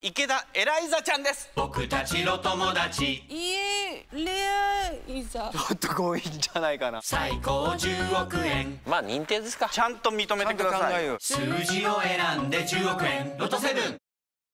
池田エライザちゃんです。僕たちの友達。いえレアイザ。ちょっと強引じゃないかな。最高10億円。まあ認定ですか。ちゃんと認めてください。よ数字を選んで10億円。ロトセブン。